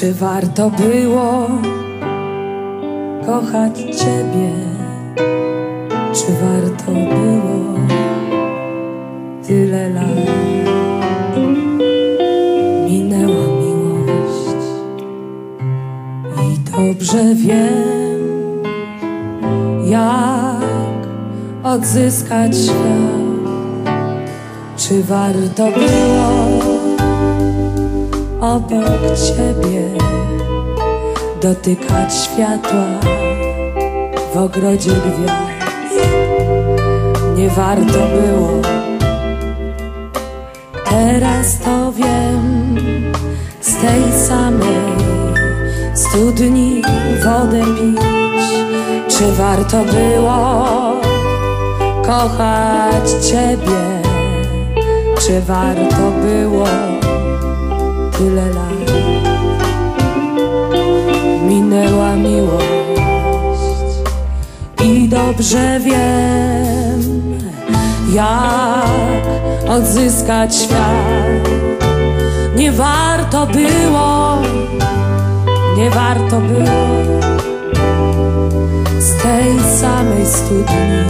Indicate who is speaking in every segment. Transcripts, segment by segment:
Speaker 1: Czy warto było kochać Ciebie? Czy warto było tyle lat? Minęła miłość i dobrze wiem, jak odzyskać świat. Czy warto było obok Ciebie dotykać światła w ogrodzie gwiazd? Nie warto było, teraz to wiem, z tej samej studni wodę pić. Czy warto było kochać Ciebie? Czy warto było tyle lat? Minęła miłość i dobrze wiem, jak odzyskać świat. Nie warto było, nie warto było z tej samej studni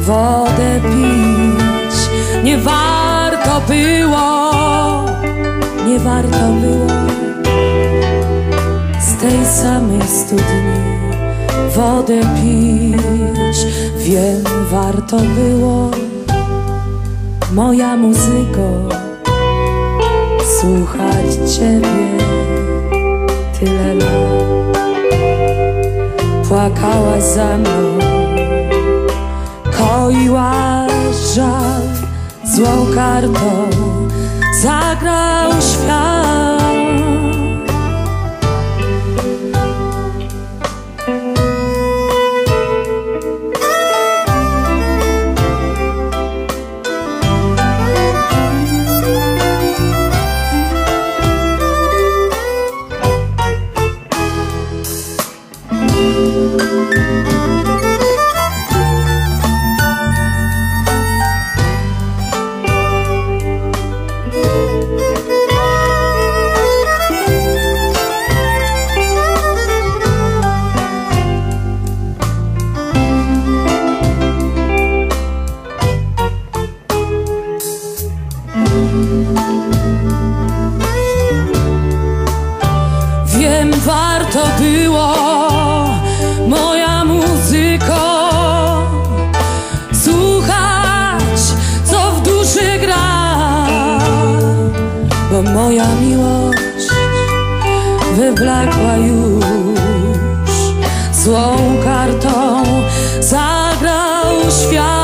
Speaker 1: wodę pić. Nie warto było, nie warto było z tej samej studni wodę pić. Wiem, warto było, moja muzyko, słuchać Ciebie tyle lat. Płakałaś za mną, koiłaś żal złą kartą, zagrał świat. Wiem, wyblakła już, złą kartą zagrał świat.